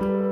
thank you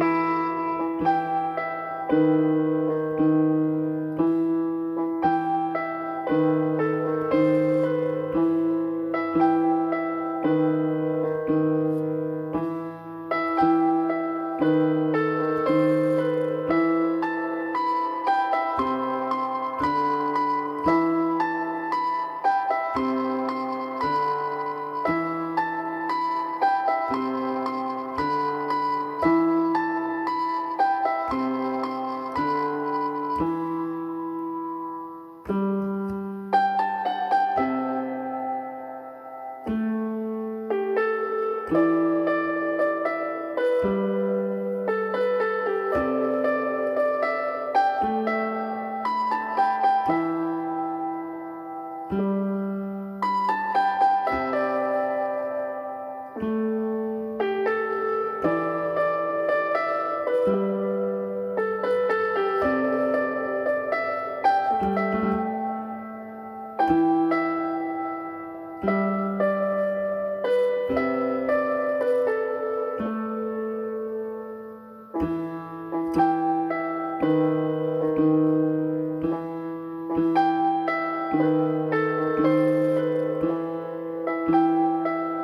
thank you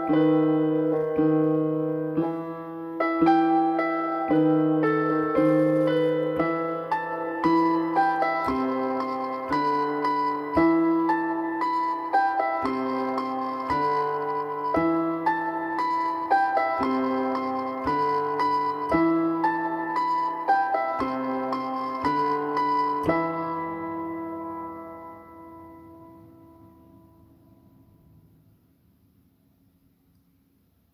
Música